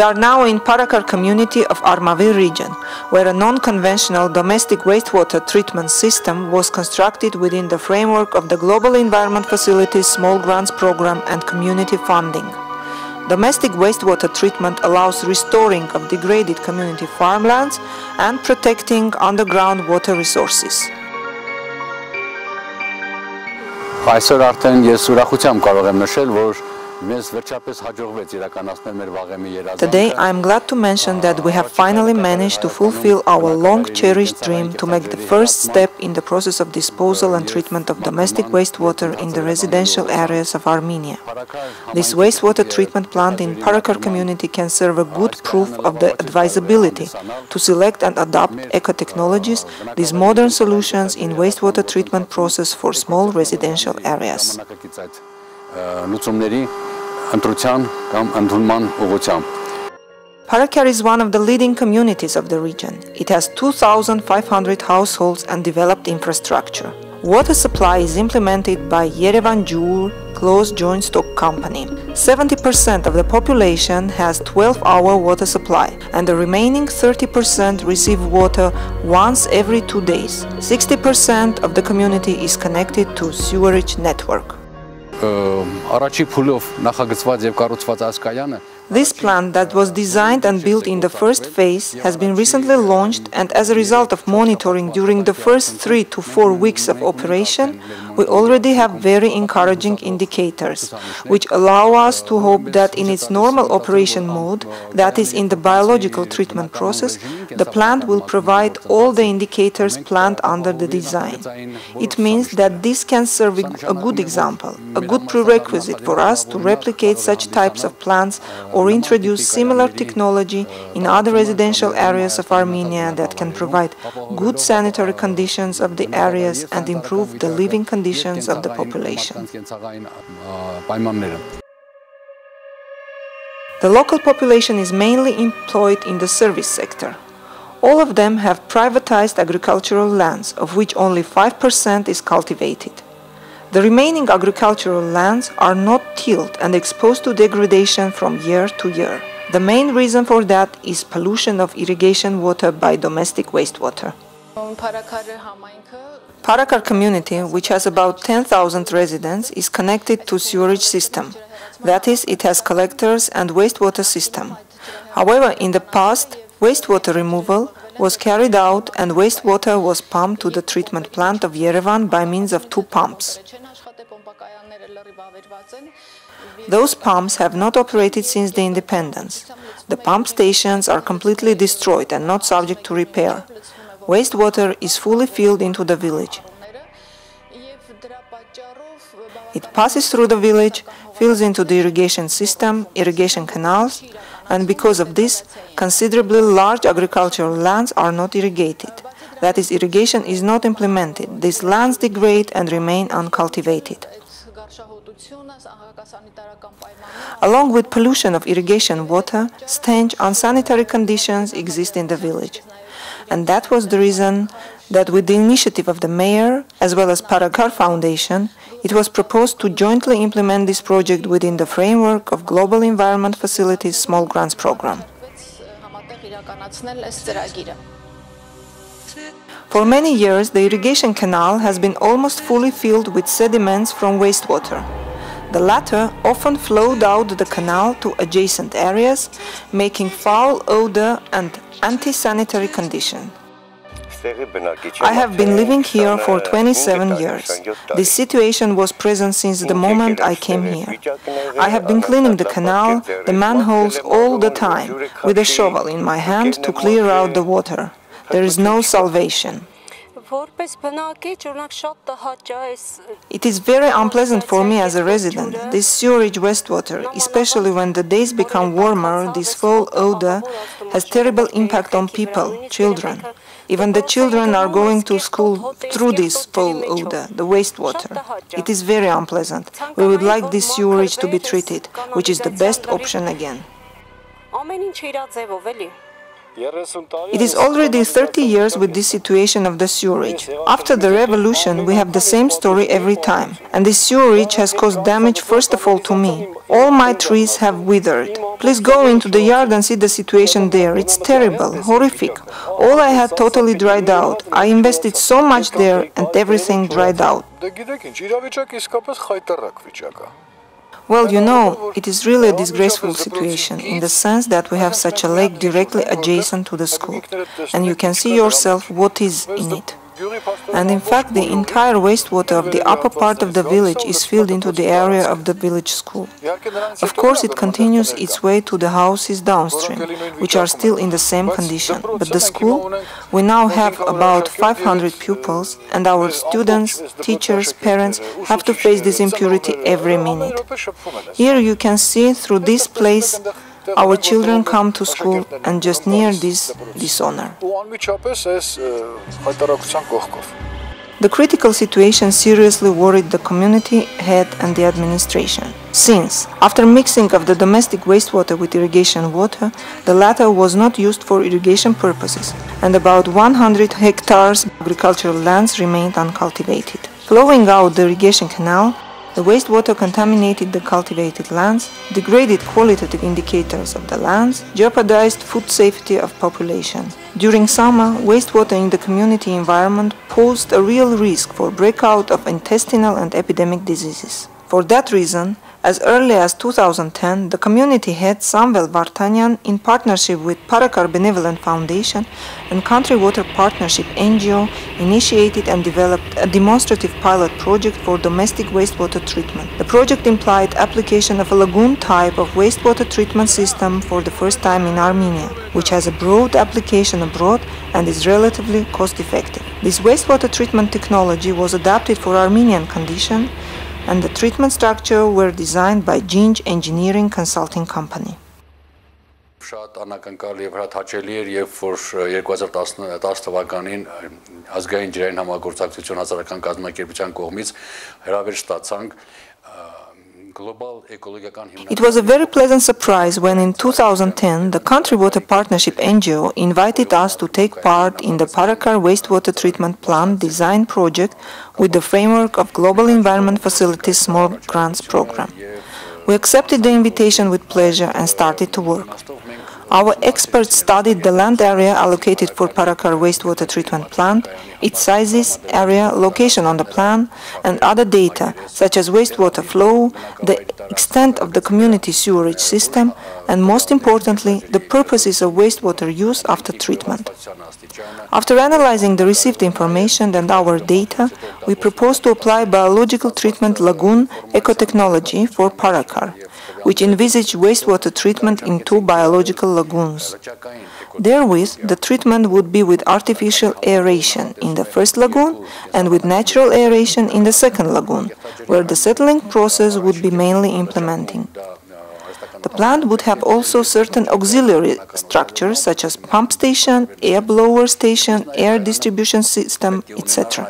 We are now in Parakar community of Armavir region, where a non-conventional domestic wastewater treatment system was constructed within the framework of the Global Environment Facilities Small Grants Program and community funding. Domestic wastewater treatment allows restoring of degraded community farmlands and protecting underground water resources. Այսօր արդեն ես ուրախությամբ կարող եմ նշել, որ Today, I am glad to mention that we have finally managed to fulfill our long-cherished dream to make the first step in the process of disposal and treatment of domestic wastewater in the residential areas of Armenia. This wastewater treatment plant in Parakar community can serve a good proof of the advisability to select and adopt eco-technologies, these modern solutions in wastewater treatment process for small residential areas Ընտրության կամ ընդունման ուղղությամբ։ Parakar is one of the leading communities of the region. It has 2,500 households and developed infrastructure. Water supply is implemented by Yerevan Jur Closed Joint Stock Company. 70% of the population has 12-hour water supply and the remaining 30% receive water once every two days. 60% of the community is connected to sewerage network. Առաջի փուլով նախագծված եւ կառուցված այս կայանը This plant that was designed and built in the first phase has been recently launched and as a result of monitoring during the first three to four weeks of operation, we already have very encouraging indicators, which allow us to hope that in its normal operation mode, that is in the biological treatment process, the plant will provide all the indicators planned under the design. It means that this can serve a good example, a good prerequisite for us to replicate such types of plants or introduce similar technology in other residential areas of Armenia that can provide good sanitary conditions of the areas and improve the living conditions of the population. The local population is mainly employed in the service sector. All of them have privatized agricultural lands, of which only 5% is cultivated. The remaining agricultural lands are not tilled and exposed to degradation from year to year. The main reason for that is pollution of irrigation water by domestic wastewater. Parakar community, which has about 10,000 residents, is connected to sewerage system. That is, it has collectors and wastewater system. However, in the past, wastewater removal was carried out and wastewater was pumped to the treatment plant of Yerevan by means of two pumps. Those pumps have not operated since the independence. The pump stations are completely destroyed and not subject to repair. Wastewater is fully filled into the village. It passes through the village, fills into the irrigation system, irrigation canals, and because of this, considerably large agricultural lands are not irrigated. That is, irrigation is not implemented. These lands degrade and remain uncultivated. Along with pollution of irrigation water, stench, unsanitary conditions exist in the village. And that was the reason that with the initiative of the mayor, as well as Parakar Foundation, it was proposed to jointly implement this project within the framework of Global Environment Facilities Small Grants Program. For many years, the irrigation canal has been almost fully filled with sediments from wastewater. The latter often flowed out the canal to adjacent areas, making foul odor and anti-sanitary condition. I have been living here for 27 years. This situation was present since the moment I came here. I have been cleaning the canal, the manholes all the time, with a shovel in my hand to clear out the water. There is no salvation. It is very unpleasant for me as a resident. This sewerage wastewater, especially when the days become warmer, this foul odor has terrible impact on people, children. Even the children are going to school through this foul odor, the wastewater. It is very unpleasant. We would like this sewerage to be treated, which is the best option again. It is already 30 years with this situation of the sewerage. After the revolution, we have the same story every time. And this sewerage has caused damage first of all to me. All my trees have withered. Please go into the yard and see the situation there. It's terrible, horrific. All I had totally dried out. I invested so much there and everything dried out. Well, you know, it is really a disgraceful situation in the sense that we have such a lake directly adjacent to the school, and you can see yourself what is in it. And in fact, the entire wastewater of the upper part of the village is filled into the area of the village school. Of course, it continues its way to the houses downstream, which are still in the same condition. But the school, we now have about 500 pupils, and our students, teachers, parents have to face this impurity every minute. Here you can see through this place our children come to school and just near this dishonor. The critical situation seriously worried the community head and the administration. Since, after mixing of the domestic wastewater with irrigation water, the latter was not used for irrigation purposes, and about 100 hectares of agricultural lands remained uncultivated. Flowing out the irrigation canal, the wastewater contaminated the cultivated lands, degraded qualitative indicators of the lands, jeopardized food safety of population. During summer, wastewater in the community environment posed a real risk for breakout of intestinal and epidemic diseases. For that reason, as early as 2010, the community head Samvel Vartanian, in partnership with Parakar Benevolent Foundation and Country Water Partnership NGO, initiated and developed a demonstrative pilot project for domestic wastewater treatment. The project implied application of a lagoon type of wastewater treatment system for the first time in Armenia, which has a broad application abroad and is relatively cost effective. This wastewater treatment technology was adapted for Armenian conditions and the treatment structure were designed by Ginge Engineering Consulting Company. շատ անակնկալ եւ հրաթաչելի էր, երբ որ 2010 թվականին ազգային ջրային համագործակցություն հասարակական կազմակերպության կողմից հրավեր ստացանք It was a very pleasant surprise when in 2010 the Country Water Partnership NGO invited us to take part in the Parakar wastewater treatment plant design project with the framework of Global Environment Facilities Small Grants Program. We accepted the invitation with pleasure and started to work. Our experts studied the land area allocated for Parakar wastewater treatment plant, its sizes, area, location on the plan, and other data such as wastewater flow, the extent of the community sewerage system, and most importantly, the purposes of wastewater use after treatment. After analyzing the received information and our data, we propose to apply biological treatment lagoon ecotechnology for Parakar which envisage wastewater treatment in two biological lagoons. Therewith, the treatment would be with artificial aeration in the first lagoon and with natural aeration in the second lagoon, where the settling process would be mainly implementing. The plant would have also certain auxiliary structures such as pump station, air blower station, air distribution system, etc.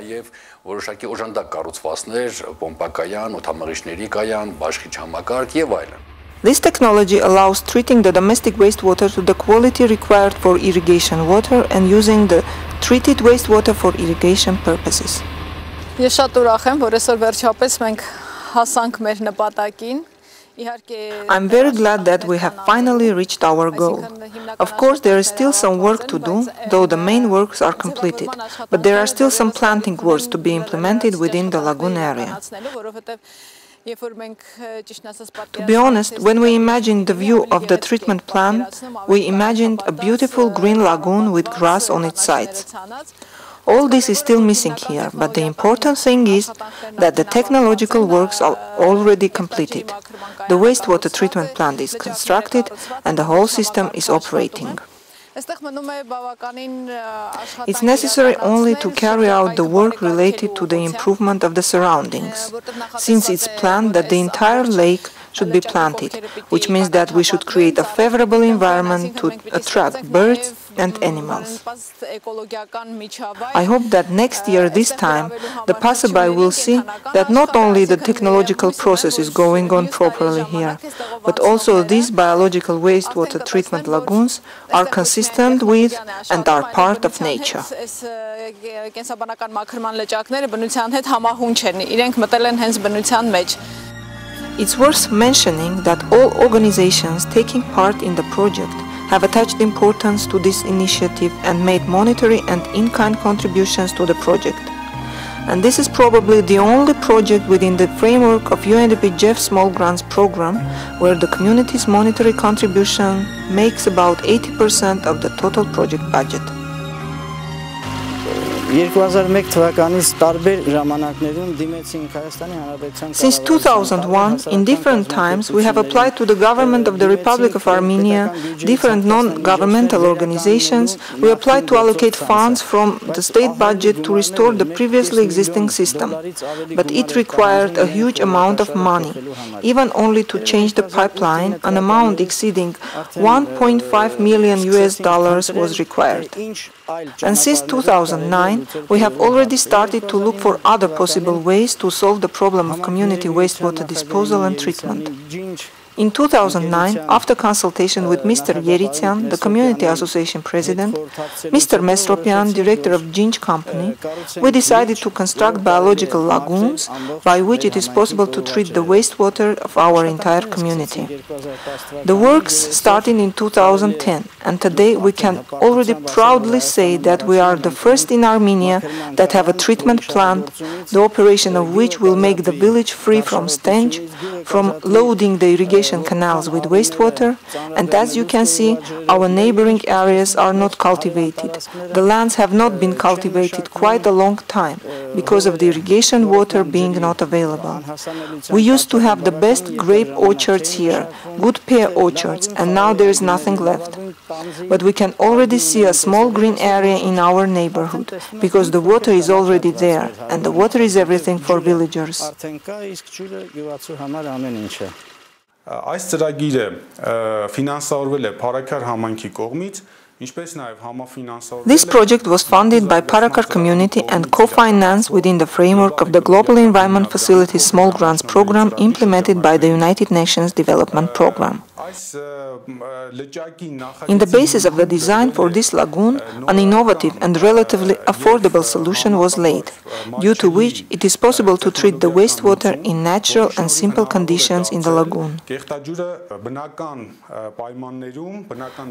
որոշակի օժանդակ կառուցվածքներ, պոմպակայան, օդամղիչների կայան, բաշխիչ համակարգ եւ այլն։ This technology allows treating the domestic wastewater to the quality required for irrigation water and using the treated wastewater for irrigation purposes. Ես շատ ուրախ եմ, որ այսօր վերջապես մենք հասանք մեր նպատակին I'm very glad that we have finally reached our goal. Of course, there is still some work to do, though the main works are completed, but there are still some planting works to be implemented within the lagoon area. To be honest, when we imagined the view of the treatment plant, we imagined a beautiful green lagoon with grass on its sides. All this is still missing here, but the important thing is that the technological works are already completed. The wastewater treatment plant is constructed and the whole system is operating. It's necessary only to carry out the work related to the improvement of the surroundings, since it's planned that the entire lake should be planted, which means that we should create a favorable environment to attract birds, and animals. I hope that next year, this time, the passerby will see that not only the technological process is going on properly here, but also these biological wastewater treatment lagoons are consistent with and are part of nature. It's worth mentioning that all organizations taking part in the project have attached importance to this initiative and made monetary and in-kind contributions to the project. And this is probably the only project within the framework of UNDP GEF Small Grants program where the community's monetary contribution makes about 80% of the total project budget. Since 2001 in different times we have applied to the government of the Republic of Armenia different non-governmental organizations we applied to allocate funds from the state budget to restore the previously existing system but it required a huge amount of money even only to change the pipeline an amount exceeding 1.5 million US dollars was required and since 2009, we have already started to look for other possible ways to solve the problem of community wastewater disposal and treatment. In 2009, after consultation with Mr. Yeritsyan, the Community Association President, Mr. Mesropian, Director of Ginch Company, we decided to construct biological lagoons by which it is possible to treat the wastewater of our entire community. The works started in 2010, and today we can already proudly say that we are the first in Armenia that have a treatment plant, the operation of which will make the village free from stench, from loading the irrigation canals with wastewater, and as you can see, our neighboring areas are not cultivated. The lands have not been cultivated quite a long time because of the irrigation water being not available. We used to have the best grape orchards here, good pear orchards, and now there is nothing left. But we can already see a small green area in our neighborhood because the water is already there, and the water is everything for villagers. Այս ծրագիրը ֆինանսավորվել է Փարաքար համայնքի կողմից This project was funded by Parakar community and co-financed within the framework of the Global Environment Facility Small Grants Program implemented by the United Nations Development Program. In the basis of the design for this lagoon, an innovative and relatively affordable solution was laid, due to which it is possible to treat the wastewater in natural and simple conditions in the lagoon.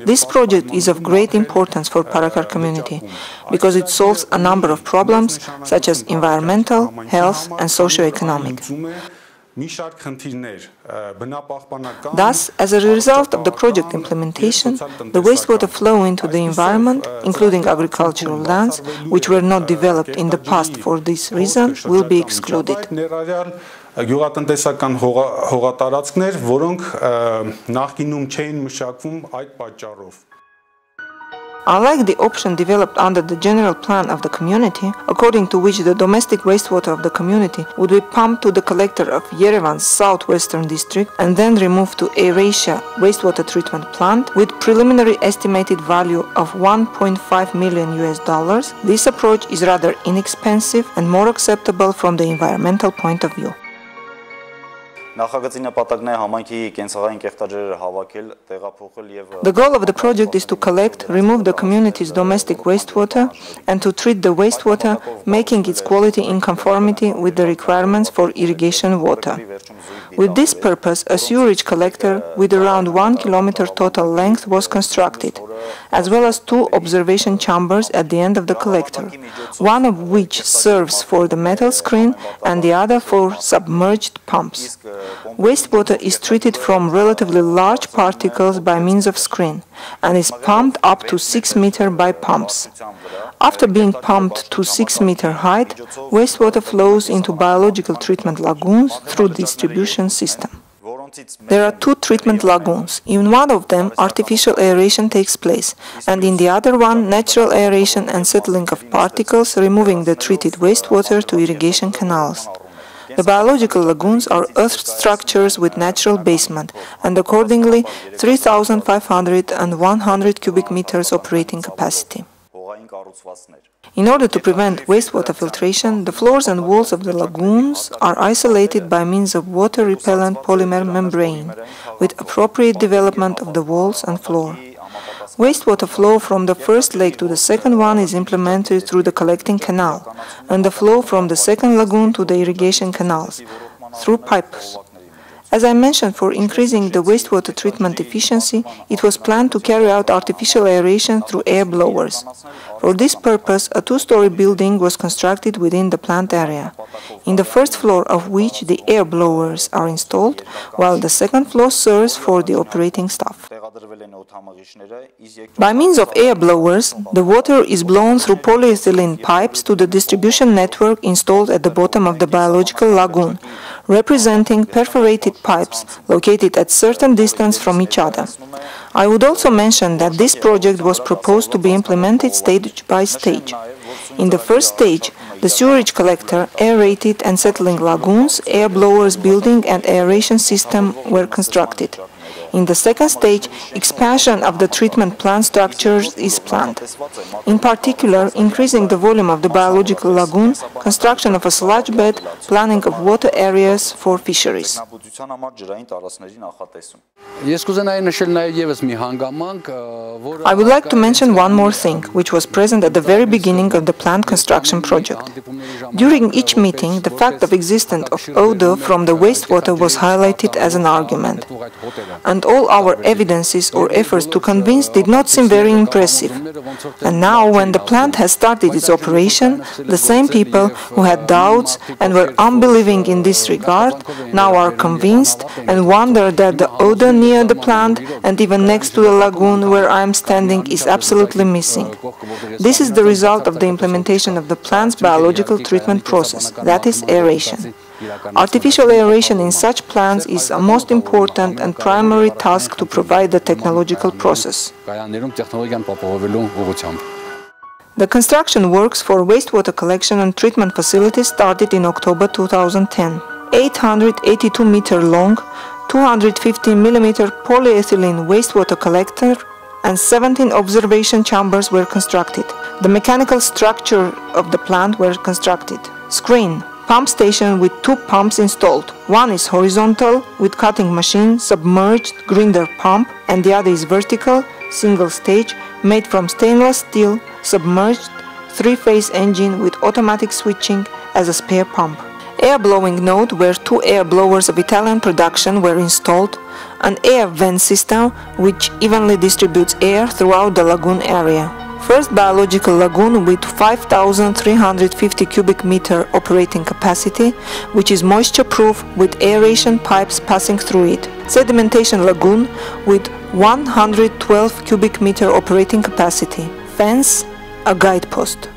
This project is of great importance for Parakar community because it solves a number of problems such as environmental, health and socio-economic. Thus, as a result of the project implementation, the wastewater flow into the environment, including agricultural lands, which were not developed in the past for this reason, will be excluded. գյուղատնտեսական հողատարածքներ, որոնք նախկինում չէին մշակվում այդ պատճառով Unlike the option developed under the general plan of the community, according to which the domestic wastewater of the community would be pumped to the collector of Yerevan's southwestern district and then removed to Aeratsia wastewater treatment plant with preliminary estimated value of 1.5 million US dollars, this approach is rather inexpensive and more acceptable from the environmental point of view. The goal of the project is to collect, remove the community's domestic wastewater and to treat the wastewater, making its quality in conformity with the requirements for irrigation water. With this purpose, a sewerage collector with around 1 kilometer total length was constructed, as well as two observation chambers at the end of the collector, one of which serves for the metal screen and the other for submerged pumps. Wastewater is treated from relatively large particles by means of screen and is pumped up to 6 meter by pumps. After being pumped to 6 meter height, wastewater flows into biological treatment lagoons through distribution system. There are two treatment lagoons. In one of them, artificial aeration takes place, and in the other one, natural aeration and settling of particles, removing the treated wastewater to irrigation canals. The biological lagoons are earth structures with natural basement and accordingly 3,500 and 100 cubic meters operating capacity. In order to prevent wastewater filtration, the floors and walls of the lagoons are isolated by means of water-repellent polymer membrane, with appropriate development of the walls and floor. Wastewater flow from the first lake to the second one is implemented through the collecting canal, and the flow from the second lagoon to the irrigation canals, through pipes. As I mentioned, for increasing the wastewater treatment efficiency, it was planned to carry out artificial aeration through air blowers. For this purpose, a two-story building was constructed within the plant area, in the first floor of which the air blowers are installed, while the second floor serves for the operating staff. By means of air blowers, the water is blown through polyethylene pipes to the distribution network installed at the bottom of the biological lagoon, representing perforated pipes located at certain distance from each other. I would also mention that this project was proposed to be implemented stage by stage. In the first stage, the sewerage collector, aerated and settling lagoons, air blowers building and aeration system were constructed. In the second stage, expansion of the treatment plant structures is planned. In particular, increasing the volume of the biological lagoon, construction of a sludge bed, planning of water areas for fisheries. I would like to mention one more thing, which was present at the very beginning of the plant construction project. During each meeting, the fact of existence of odor from the wastewater was highlighted as an argument. And all our evidences or efforts to convince did not seem very impressive. And now, when the plant has started its operation, the same people who had doubts and were unbelieving in this regard now are convinced and wonder that the odor near the plant and even next to the lagoon where I am standing is absolutely missing. This is the result of the implementation of the plant's biological treatment process, that is aeration. Artificial aeration in such plants is a most important and primary task to provide the technological process. The construction works for wastewater collection and treatment facilities started in October 2010. 882 meter long, 250 millimeter polyethylene wastewater collector and 17 observation chambers were constructed. The mechanical structure of the plant were constructed. Screen, pump station with two pumps installed. One is horizontal with cutting machine, submerged grinder pump, and the other is vertical, single stage, made from stainless steel, submerged, three-phase engine with automatic switching as a spare pump. Air blowing node where two air blowers of Italian production were installed, an air vent system which evenly distributes air throughout the lagoon area. First biological lagoon with 5,350 cubic meter operating capacity, which is moisture proof with aeration pipes passing through it. Sedimentation lagoon with 112 cubic meter operating capacity. Fence, a guidepost.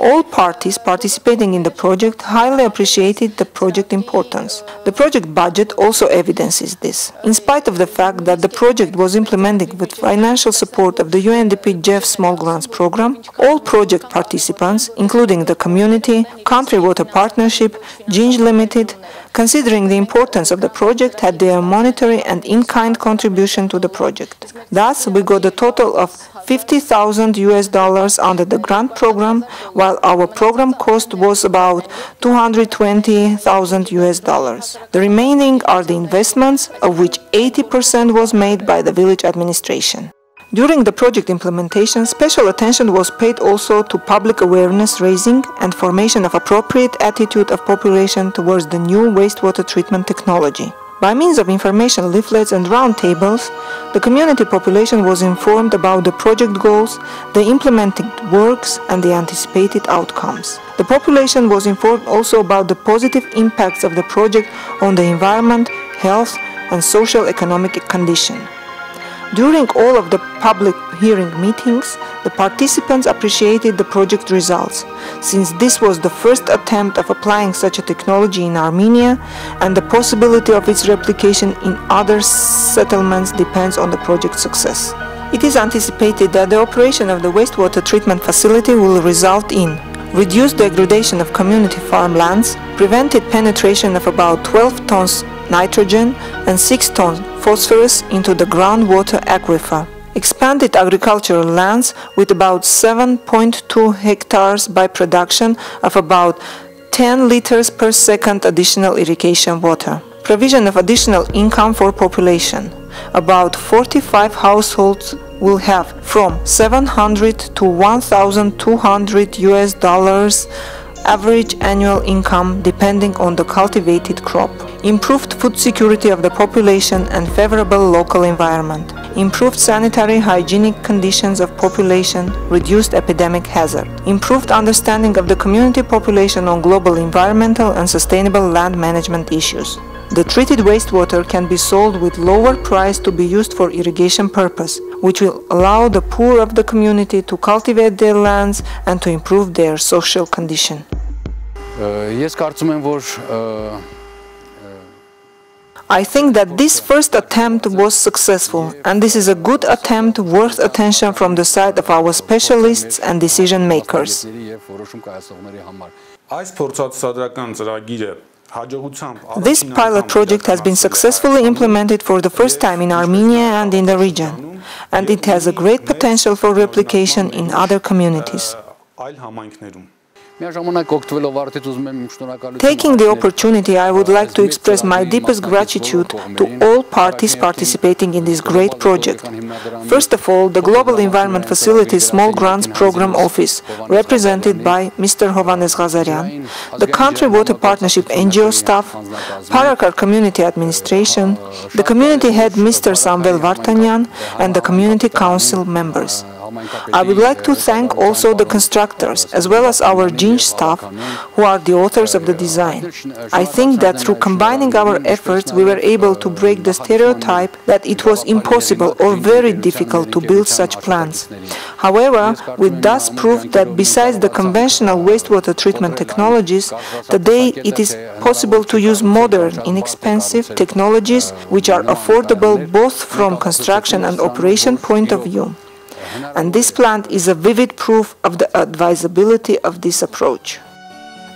All parties participating in the project highly appreciated the project importance. The project budget also evidences this. In spite of the fact that the project was implemented with financial support of the UNDP GEF Small Grants Program, all project participants, including the community, Country Water Partnership, Ginge Limited, considering the importance of the project, had their monetary and in-kind contribution to the project. Thus, we got a total of 50,000 US dollars under the grant program, while our program cost was about 220,000 US dollars. The remaining are the investments, of which 80% was made by the village administration. During the project implementation, special attention was paid also to public awareness raising and formation of appropriate attitude of population towards the new wastewater treatment technology. By means of information leaflets and roundtables, the community population was informed about the project goals, the implemented works, and the anticipated outcomes. The population was informed also about the positive impacts of the project on the environment, health, and social economic condition. During all of the public hearing meetings, the participants appreciated the project results, since this was the first attempt of applying such a technology in Armenia, and the possibility of its replication in other settlements depends on the project's success. It is anticipated that the operation of the wastewater treatment facility will result in reduced degradation of community farmlands, prevented penetration of about 12 tons nitrogen and 6 tons phosphorus into the groundwater aquifer, expanded agricultural lands with about 7.2 hectares by production of about 10 liters per second additional irrigation water. Provision of additional income for population. About 45 households will have from 700 to 1200 US dollars average annual income depending on the cultivated crop, improved food security of the population and favorable local environment, improved sanitary hygienic conditions of population, reduced epidemic hazard, improved understanding of the community population on global environmental and sustainable land management issues. The treated wastewater can be sold with lower price to be used for irrigation purpose, which will allow the poor of the community to cultivate their lands and to improve their social condition. Ես կարծում եմ, որ I think that this first attempt was successful, and this is a good attempt worth attention from the side of our specialists and decision makers. This pilot project has been successfully implemented for the first time in Armenia and in the region, and it has a great potential for replication in other communities. Taking the opportunity, I would like to express my deepest gratitude to all parties participating in this great project. First of all, the Global Environment Facility Small Grants Program Office, represented by Mr. Hovhannes Ghazaryan, the Country Water Partnership NGO staff, Parakar Community Administration, the community head Mr. Samvel Vartanyan, and the Community Council members. I would like to thank also the constructors as well as our Ginch staff who are the authors of the design. I think that through combining our efforts we were able to break the stereotype that it was impossible or very difficult to build such plants. However, we thus proved that besides the conventional wastewater treatment technologies, today it is possible to use modern, inexpensive technologies which are affordable both from construction and operation point of view and this plant is a vivid proof of the advisability of this approach.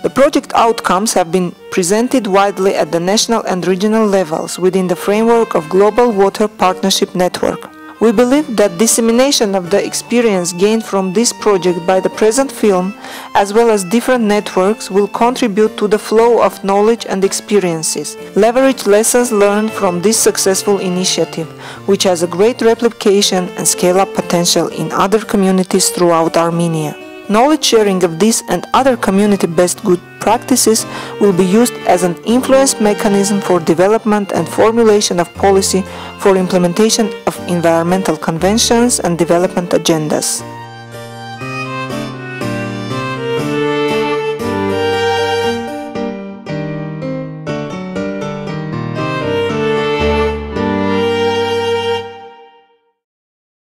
The project outcomes have been presented widely at the national and regional levels within the framework of Global Water Partnership Network. We believe that dissemination of the experience gained from this project by the present film, as well as different networks, will contribute to the flow of knowledge and experiences, leverage lessons learned from this successful initiative, which has a great replication and scale-up potential in other communities throughout Armenia. Knowledge sharing of this and other community-based good practices will be used as an influence mechanism for development and formulation of policy for implementation of environmental conventions and development agendas.